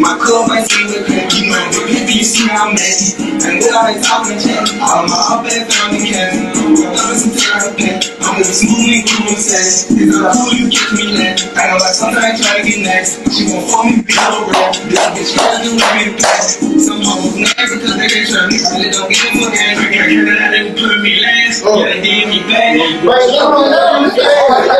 My girl might see the cookie man If you see I'm ready And then I top my check I'm up and down again I'm some therapy I'm always moving through and sex It's not how you get me next. I know like something I try to get next. She won't fuck me be no rap This bitch trying to do me the best Some hoes never cause they can't trust me. Really don't give a fuck I can't get that they put me last. Oh. Yeah, they did me bad. But you don't know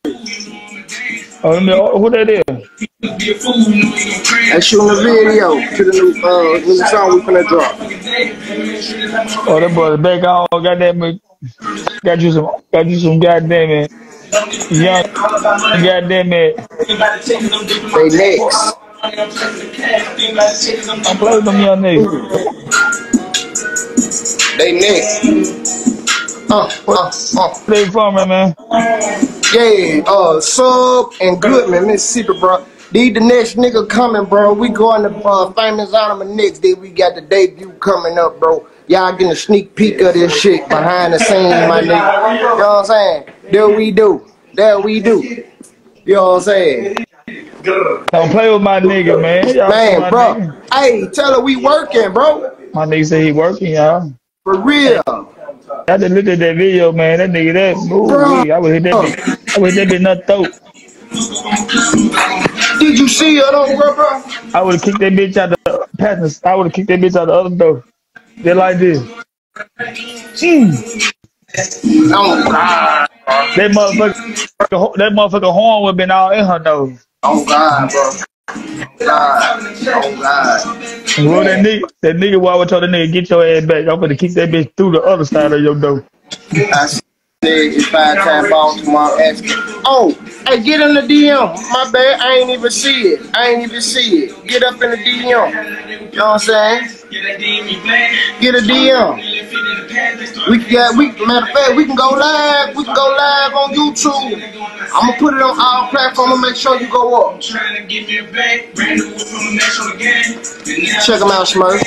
Oh, let who that is? Be a fool, you know you gon' crash. They shooting a video to the new uh new song we finna drop. Oh, that boy back on. Goddamn it. Got you some, got you some goddamn it. Young, goddamn it. They next. I'm playing them young niggas. They next. Uh, uh, uh. Play for me, man. Yeah, uh, Sub and Goodman, Mississippi, bro. These the next nigga coming, bro. We going to uh, Famous Anima next day. We got the debut coming up, bro. Y'all getting a sneak peek of this shit behind the scenes, my nigga. You know what I'm saying? There we do. There we do. You know what I'm saying? Don't play with my nigga, man. Y'all Man, bro. nigga? Hey, tell her we working, bro. My nigga say he working, y'all. For real. I just looked at that video, man. That nigga, that Bro. I would hit that bitch. I would hit that bitch nut throat. Did you see her though, bro, bro? I would kicked that bitch out the passenger. I would kicked that bitch out the other door. Just like this. Mm. Oh, God. That motherfucker, that motherfucker horn would have been all in her nose. Oh, God, bro. God. Oh, God. Well, that nigga, that nigga, why would tell the nigga get your ass back? I'm gonna kick that bitch through the other side of your door. I said it's five time Baltimore asking. Oh, hey, get in the DM. My bad, I ain't even see it. I ain't even see it. Get up in the DM. You know what I'm saying? Get a DM. We got we matter of fact, we can go live. We can go live on YouTube. I'm gonna put it on our platform and make sure you go up. Check them out, Smurf.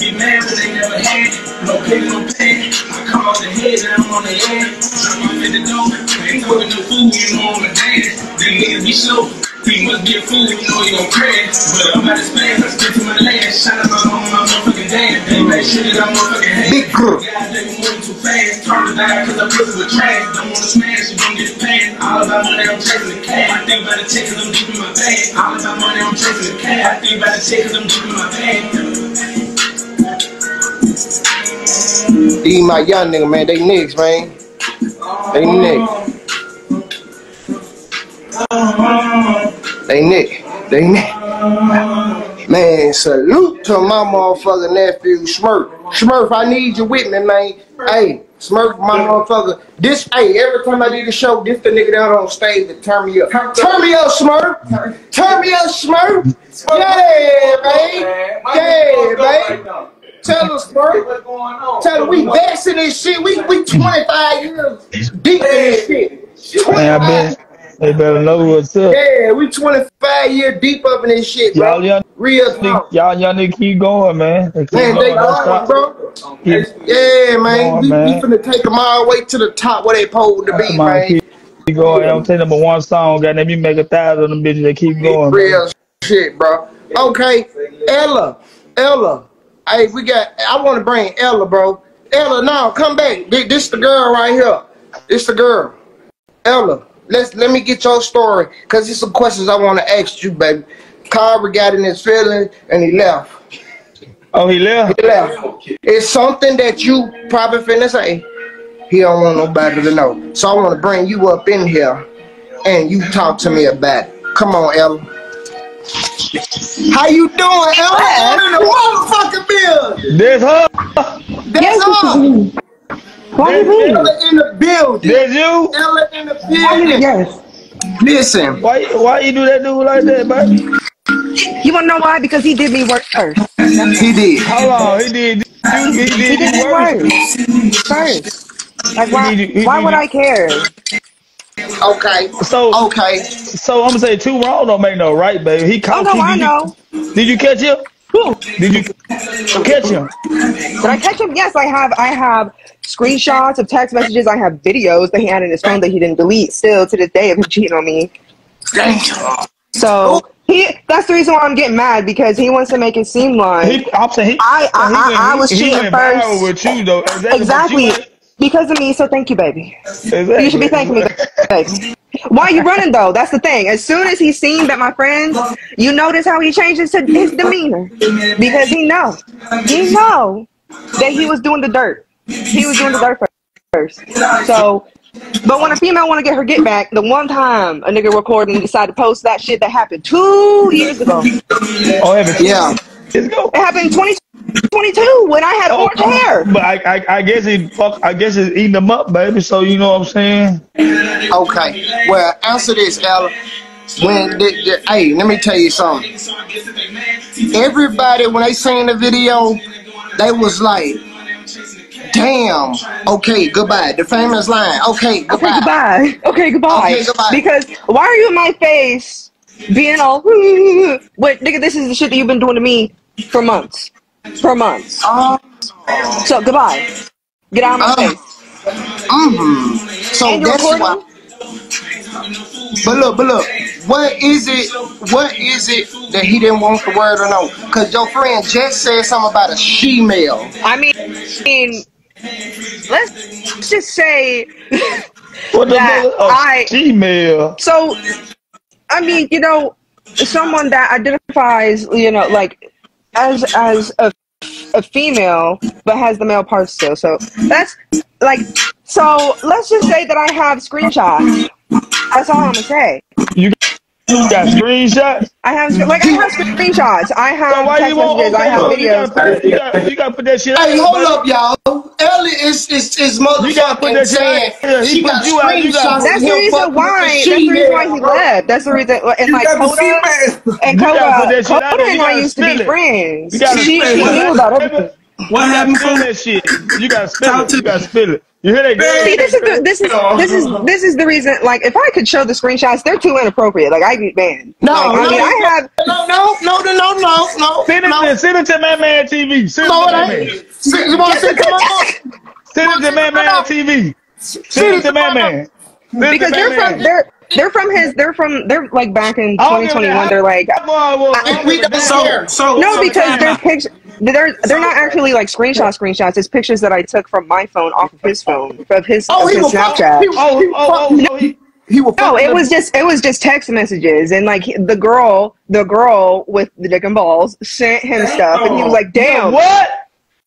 Be mad but they never had. No pay, no pay. I come off the head and I'm on the head. Drop off at the door. Ain't talking no food, you know I'm a dance. Them niggas be slow. He must be a fool, you know you gon' crash. But I'm out of space, I spit to my last. Shot up on my motherfucking dance. They make shit that I'm motherfucking hate. Big. God, they been moving too fast. Turn it down cause I it with trash. Don't wanna smash, you gon' get past. All about money, I'm chasing the cash. I think about the check cause I'm deep in my bag. All about money, I'm chasing the cash. I think about the check cause I'm deep in my bag. These my young nigga, man. They niggas, man. They niggas. They nick. They nick. Man, salute to my motherfucking nephew, Smurf. Smurf, I need you with me, man. Hey, Smurf, my motherfucker. This, hey, every time I do the show, this the nigga down on stage to turn me up. Turn me up, Smurf. Turn me up, Smurf. Yeah, man. Yeah, man. Tell us, Smurf. Tell her we vexed in this shit. We we 25 years deep in this shit. Man, I been, they better know what's up. Yeah, we 25 years deep up in this shit, bro. Y'all young, Real talk. y'all young niggas keep going, man. They keep Man, they going. Don't going, bro. Keep, Yeah, man. on, we, man. we finna take them all the way to the top where they supposed to be, man. keep, keep going. I'm telling number one song, goddamn, you make a thousand of them bitches. They keep going. man. Real shit, bro. Okay, Ella, Ella. Hey, we got. I want to bring Ella, bro. Ella, now come back. This, this the girl right here. This the girl. Ella, let's let me get your story, cause there's some questions I want to ask you, baby. Carver got in his feelings and he left. Oh, he left. He left. It's something that you probably finna say. He don't want nobody to know. So I want to bring you up in here and you talk to me about it. Come on, Ella. How you doing, Ella? Ella in the motherfucking building. There's her. That's her. What you mean? You mean? Ella in the building. There's you. Ella in the Why building. yes? Listen, Why? Why you do that dude like that, baby? You wanna know why? Because he did me work first. he did. Hold on. He did. You, he did. He did me work first. Like why? He did- he Why would I care? Okay. So, Okay. so I'm gonna say two wrong don't make no right, baby. He Oh caught no, you. I Did know. You, did you catch him? Who? Did you catch him? Did I catch him? Yes, I have. I have screenshots of text messages. I have videos that he had in his phone that he didn't delete. Still to this day of him cheating on me. So he. That's the reason why I'm getting mad because he wants to make it seem like He, I'm saying he. I- I- he I- went- I was he, cheating went first. with you though. Exactly. exactly because of me. So thank you, baby. exactly. You should be thanking me, baby. Why are you running though? That's the thing. As soon as he seen that my friends, you notice how he changes to his demeanor because he know, he know that he was doing the dirt. He was doing the dirt first. So, but when a female want to get her get back, the one time a nigga recorded and decided to post that shit that happened two years ago. Oh. Yeah. Let's go. happened in 2022 when I had orange hair. But I, I, I guess he fuck. I guess it's eating them up, baby. So you know what I'm saying? Okay. Well, answer this, Ella. When the, the, hey, let me tell you something. Everybody, when they seen the video, they was like, "Damn." Okay, goodbye. The famous line. Okay, Okay, goodbye. goodbye. Okay, goodbye. Okay, goodbye. Because why are you in my face being all, wait, nigga, this is the shit that you've been doing to me for months. For months. Uh, So, goodbye. Get out of my Uh, face. mm So And you're that's recording? why. But look, but look, what is it? What is it that he didn't want the word or no? Cause your friend just said something about a she-male. I mean, I mean, let's just say, What the That fuck? Oh, I- Gmail. so, I mean, you know, someone that identifies, you know, like, as, as a a female but has the male parts still. So that's like so let's just say that I have screenshots. That's all I'm gonna say. You got screenshots? I have like I have screenshots. I have so why text you messages. I have videos. You gotta, you gotta put that shit. Hey, hold up, y'all. Ellie is is is motherfucking he got screenshots. That's the reason why. That's the reason why he left. That's the reason. And like Coda and Coda, Coda and I used to be friends. She she knew about everything. What happened? Spill that shit. You gotta spill it. You gotta spill it. You hear that? girl? See, this is the, this is this is this is the reason. Like, if I could show the screenshots, they're too inappropriate. Like, I get banned. No, like, no, I mean, I have. no, no, no, no, no, no, no. Send it, no. to, send it to Man Man TV. Send No, it it to Man. Man. See, You want to see? Come on. Send it to Man Man TV. Send it to Man Man. Because they're from they're they're from his they're from they're like back in I don't give 2021. They're like Well, well, I don't We give a don't damn. So no because time they're pictures. They're they're not actually like screenshot screenshots. It's pictures that I took from my phone off of his phone of his Oh, of his was fuck- Snapchat. he Oh, he was oh, fuck- oh, oh, he, He was No, it up- was just it was just text messages and like the girl the girl with the dick and balls sent him stuff and he was like, damn. what?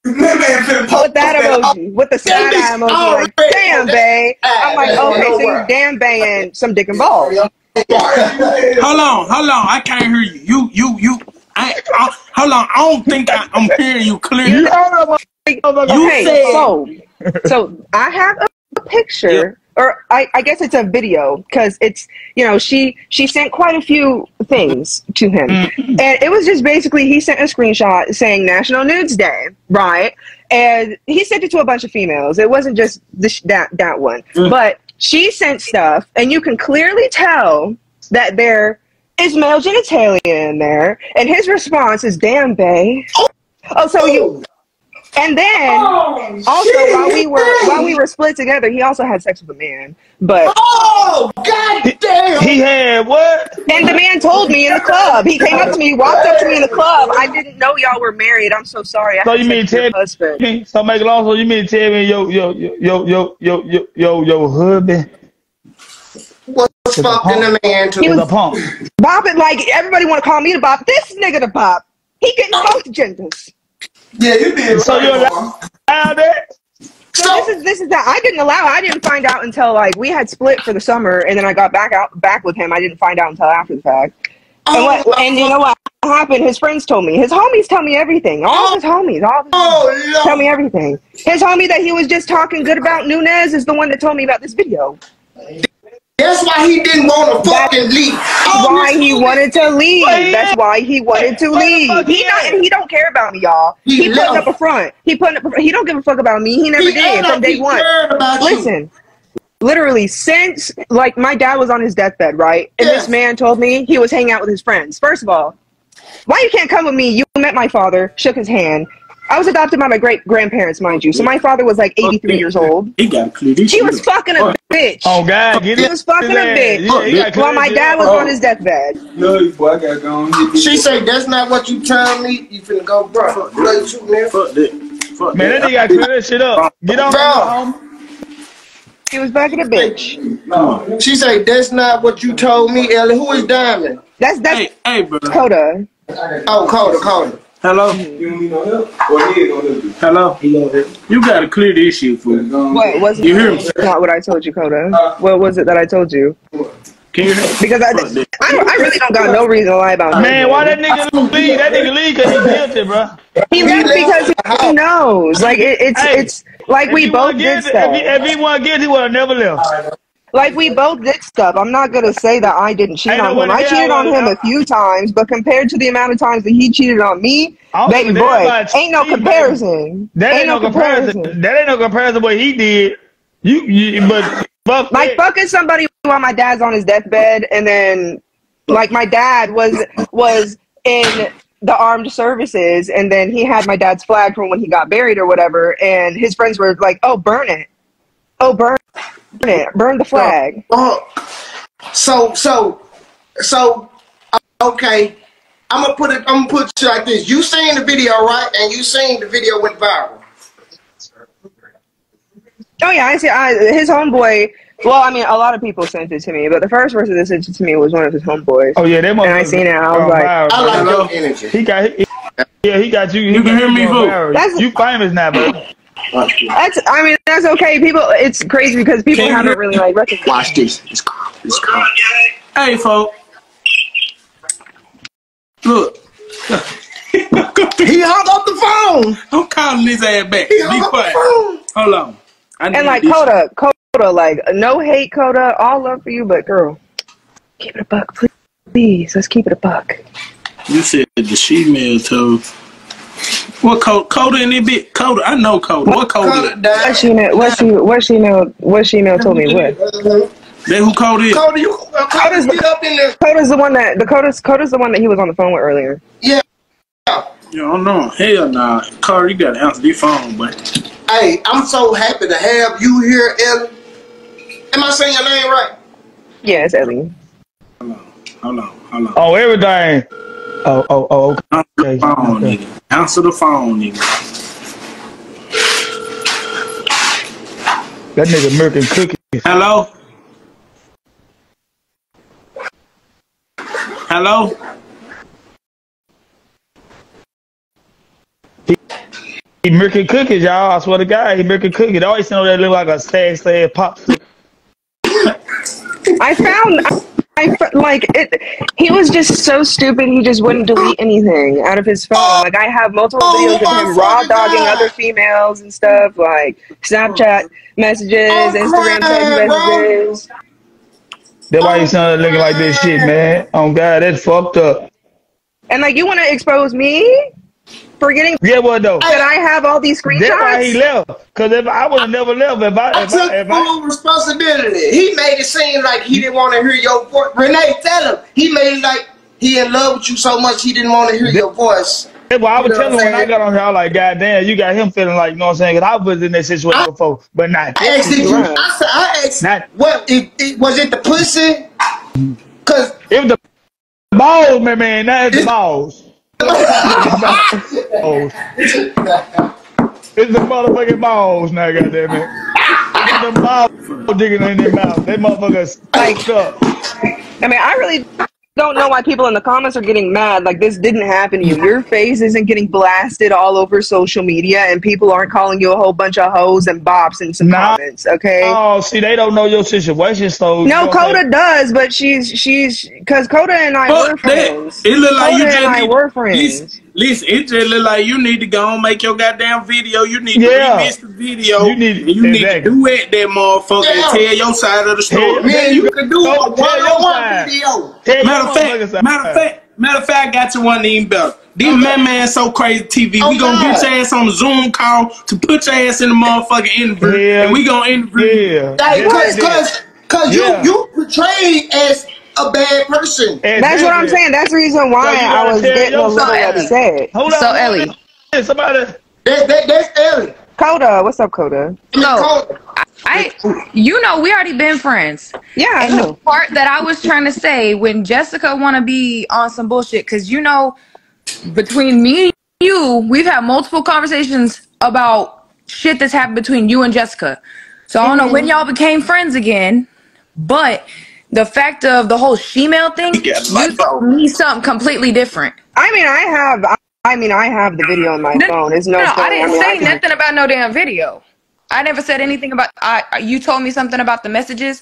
That man With that emoji, with the side eye emoji, like, damn, babe. I'm like, okay, so you damn banging some dick and balls. Hold on, hold on. I can't hear you. You, you, you. I, I hold on. I don't think I, I'm hearing you clearly. Okay, so so I have a, a picture, or I, I guess it's a video because it's you know she she sent quite a few things to him, mm-hmm. and it was just basically he sent a screenshot saying National Nudes Day, right? And he sent it to a bunch of females. It wasn't just this that that one, mm. but she sent stuff, and you can clearly tell that there is male genitalia in there, and his response is "Damn, babe." Oh, so you and then oh, also while we were while we were split together, he also had sex with a man. But Oh, god damn. He had what? and the man told me in the club. He came up to me, walked up to me in the club. I didn't know y'all were married. I'm so sorry. I So you mean with your tell husband? me? So make it long. So you mean tell me yo yo yo yo yo yo yo yo yo husband What's fucking the man He was- a punk? Bop it like everybody want to call me the bop. This nigga the bop. He getting both genders. Yeah, you did. So right, you boy. allow that? So this is this is that I didn't allow. I didn't find out until like we had split for the summer, and then I got back out back with him. I didn't find out until after the fact. And, Oh, what, and you know what happened? His friends told me. His homies tell me everything. All of oh, his homies, all of his oh, homies Oh, tell me everything. His homie that he was just talking good about Nunez is the one that told me about this video. That's why he didn't want to fucking leave. Oh, That's why he wanted to leave. Where he That's at? why he wanted to leave. he He not, and he don't care about me, y'all. He He, putting up a front. He putting up. A, he don't give a fuck about me. He never He did from day one. about you. Listen, literally since like my dad was on his deathbed, right? And Yes. this man told me he was hanging out with his friends. First of all, why you can't come with me? You met my father, shook his hand. I was adopted by my great grandparents, mind you. So my father was like 83 years old. He got to clear this He shit was fucking a bitch. Oh God, get He was fucking a bitch. Yeah, While my dad was up. on oh. his deathbed. No, boy, I got to go on. She said, that's not what you tell me. You finna go, bro. Fuck you, man. Fuck that. Fuck Man, that nigga got clear that shit up. Get on, Bro. homie. He was fucking a bitch. No. She said, that's not what you told me, Ellie. Who is Diamond? That's that's Hey, hey, bro. Coda. Oh, Coda, Coda. Hello? You don't need no help? Or he ain't gonna help you? Hello? You got to clear this shit for me. What was You hear me? not what I told you, Coda? What was it that I told you? Can you hear me? Because I, Fuck. I, I really don't got no reason to lie about him. Man, why that nigga leave? That nigga leave because he guilty, bro. He left because he knows. Like it, it's Hey, it's like we both wasn't did guilty- If he, stuff. if he wasn't guilty, he would have never left. Like we both did stuff. I'm not gonna say that I didn't cheat on him. I cheated on him a few times, but compared to the amount of times that he cheated on me, baby give a damn boy, ain't no comparison. That ain't, no comparison. That ain't no comparison what he did. You, you but fuck Like fucking somebody while my dad's on his deathbed, and then like my dad was was in the armed services, and then he had my dad's flag from when he got buried or whatever, and his friends were like, "Oh, burn it! Oh, burn it! Burn the flag!" Oh, so, so, so, uh, okay. I'm gonna put it. I'm gonna put it like this. You seen the video, right? And you seen the video went viral. Oh yeah, I see. I, his homeboy. Well, I mean, a lot of people sent it to me, but the first person that sent it to me was one of his homeboys. Oh yeah, they motherfucker. And I seen it, I was gone like- viral, I bro. like your energy. He got. He, yeah, he got you. He You can hear me, going boo. That's- you famous now, bro. That's. I mean, that's okay. People. It's crazy because people Can you haven't really like recognized. Watch this. It's cool. It's cool. Hey, folks. Look. He hung up the phone. I'm calling his ass back. He Be hung up the quiet. phone. Hold on. And like. Coda, Coda, like no hate, Coda, all love for you, but girl, keep it a buck, please. Please, let's keep it a buck. You said the she-male told. What Coda? Coda in it bit? Coda. I know Coda. What Coda? Coda is? What she know? What she? What she know? What she know? Told me what? That who Coda is? Coda, you uh, Coda's get up in there. Coda's the one that the Coda's Coda's the one that he was on the phone with earlier. Yeah. Yeah. I don't know. Hell nah. Carter, you gotta answer this phone, boy. Hey, I'm so happy to have you here, Ellie. Am I saying your name right? Yeah, it's Ellie. Hold on. Hold on. Hold on. Oh, everything. Oh, oh, oh. Okay. Answer the phone, okay. nigga. Answer the phone, nigga. That nigga American cookie. Hello? Hello? He American cookies, y'all. I swear to God, he American cookies. They always know that look like a sad, sad pop. I found. I f- like it. He was just so stupid. He just wouldn't delete anything out of his phone. Like I have multiple Oh videos of him raw dogging other females and stuff, like Snapchat messages, Oh, Instagram text crying, bro. messages. That's why he sounded looking like this shit, man. Oh God, that's fucked up. And like, you want to expose me for getting Yeah, well, though? that I have all these That's why he left. Cause if I would have never left, if I, I if took I, if I, full responsibility. He made it seem like he didn't want to hear your voice. Renee, tell him. He made it like he in love with you so much he didn't want to hear your voice. Well, I was You know telling what when I'm got on here, I was like, God damn, you got him feeling like, you know what I'm saying? Cause I was in that situation I- before, but not. I asked you. Right. I said I asked. Not- what it, it, was it the pussy? Cause It was the balls, man, man. Not the balls. Balls. It's the motherfucking balls now, goddamn it. It's the balls digging in their mouth. That motherfucker spiked up. I mean, I really don't know why people in the comments are getting mad. Like this didn't happen to you. Your face isn't getting blasted all over social media, and people aren't calling you a whole bunch of hoes and bops in some Nah. comments. Okay. Oh, see, they don't know your situation, so no, you know, Coda like- does, but she's she's because Coda and I were Fuck that. friends. It look like Coda you just and I were friends. Listen, listen, it just look like you need to go and make your goddamn video. You need Yeah. to remix the video. You need- and you need exactly. to duet that motherfucker Yeah. and tell your side of the story. Tell- Man, you can do a Tell your one-on-one side. video. Tell your Matter of fact, side. matter of fact, matter of fact, I got you one even better. This man man so crazy TV. Oh, we gonna God. get your ass on the Zoom call to put your ass in the motherfucking interview, Yeah. and we gonna interview. you. Yeah. Like, Yeah, cause, yeah. cause, cause Yeah. you, you portrayed as a bad person. That's what I'm saying. That's the reason why So I was tell getting a your little side. upset. Hold on. So, hold on. Ellie. Hey, Somebody. That, that, that's Ellie. Coda, what's up, Coda? I No. Cole- I, you know, we already been friends. Yeah, I And the know. part that I was trying to say when Jessica want to be on some bullshit, because you know, between me and you, we've had multiple conversations about shit that's happened between you and Jessica. So I don't know when mm-hmm. y'all became friends again, but the fact of the whole shemale thing, you told me something completely different. I mean, I have. I mean, I have the video on my phone. It's no. no, thing. I didn't mean, say I can- nothing about no damn video. I never said anything about. I you told me something about the messages,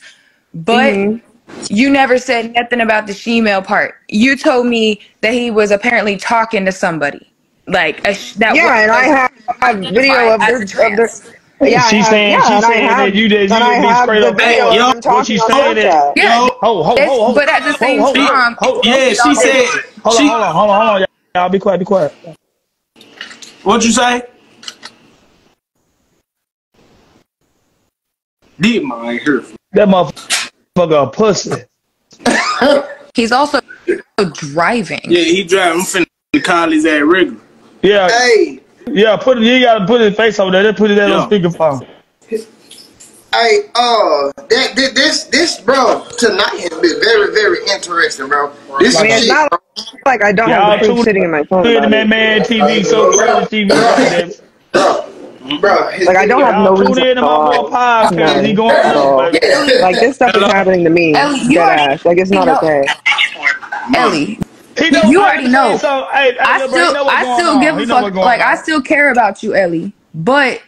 but Mm-hmm. you never said nothing about the shemale part. You told me that he was apparently talking to somebody, like a sh- that. Yeah, was- and I have a video of as their, of their trans. Yeah, She's have- saying- yeah, she's saying have- that you did- you and I did be straight up- video Hey, yo, what talking she on saying is- Yeah, Ho, ho, ho, It's- ho, ho. but at the same Ho, ho, ho. time, Hold- Yeah, she said. Hold she, on, hold on, hold on, hold on. Y'all, y'all be quiet, be quiet. What you say? Did my hear? That motherfucker a pussy. he's also driving. Yeah, he driving. I'm finna call his ass regular. Yeah, Hey, yeah. Put it. You gotta put his face over there. They put it there on Yeah. speakerphone. hey, uh, that, that this, this, bro, tonight has been very, very interesting, bro. This I mean, it's shit, not bro. like I don't Y'all have the proof sitting in my phone. in, about man, man. TV so crazy. TV. Right there. bro. his Like, I don't have no Y'all reason in to my to boy podcast. He going No. on. baby. Like this stuff is happening to me. Ellie, you Dead ass. Like it's not you know- okay. Ellie, He know, You hey, already know. So, hey, hey, I little still, know I still on. give He a fuck. Like on. I still care about you, Ellie. But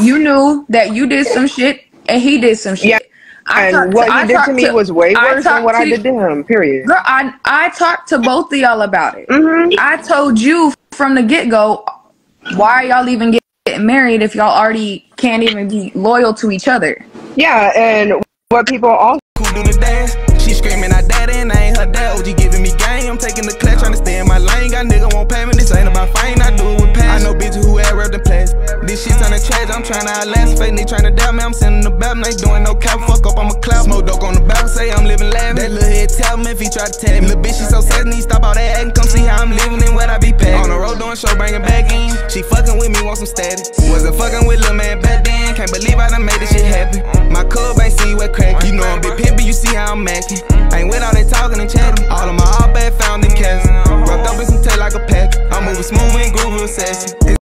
you knew that you did some shit and he did some shit. Yeah, I And what I he did to talked me was way worse than talked what I did to him. Period. Girl, I I talked to both of y'all about it. Mm-hmm. I told you from the get go, why are y'all even get- getting married if y'all already can't even be loyal to each other? Yeah, and what people also Who do the dance? She screaming I daddy and I ain't her dad. OG giving me game. I'm taking the clutch, trying to stay in my lane. Got nigga won't pay me. This ain't about fame. I do it with passion. I know bitches who had rubbed in place. This shit turning trash. I'm trying to outlast Fake They trying to doubt me. I'm sending the belt. Ain't doing no cap. Fuck up. I'm a cloud. Smoke dope on the lavish. That little head tell me if he try to tell me. Little bitch, she so sad. Need stop all that acting. Come see how I'm living and what I be paying. On the road doing show, bringing back in. She fucking with me, want some status. Wasn't fucking with lil' man back then. Can't believe I done made this shit happen. My club ain't see what crack. You know I'm big pimpin', you see how I'm acting. Ain't with all that talking and chatting. All of my all bad found in cash. Rubbed up in some tail like a pack. I'm moving smooth and groove real sassy.